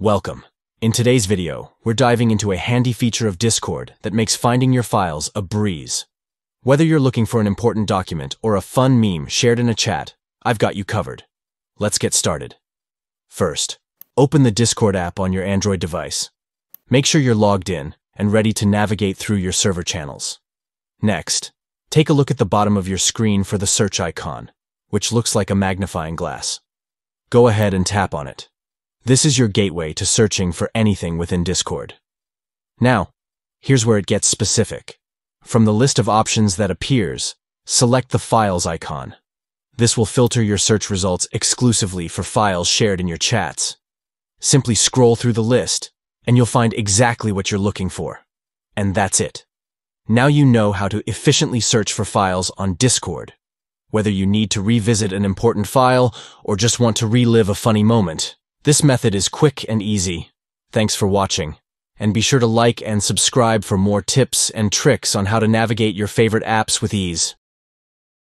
Welcome. In today's video, we're diving into a handy feature of Discord that makes finding your files a breeze. Whether you're looking for an important document or a fun meme shared in a chat, I've got you covered. Let's get started. First, open the Discord app on your Android device. Make sure you're logged in and ready to navigate through your server channels. Next, take a look at the bottom of your screen for the search icon, which looks like a magnifying glass. Go ahead and tap on it. This is your gateway to searching for anything within Discord. Now, here's where it gets specific. From the list of options that appears, select the Files icon. This will filter your search results exclusively for files shared in your chats. Simply scroll through the list, and you'll find exactly what you're looking for. And that's it. Now you know how to efficiently search for files on Discord. Whether you need to revisit an important file or just want to relive a funny moment, this method is quick and easy. Thanks for watching. And be sure to like and subscribe for more tips and tricks on how to navigate your favorite apps with ease.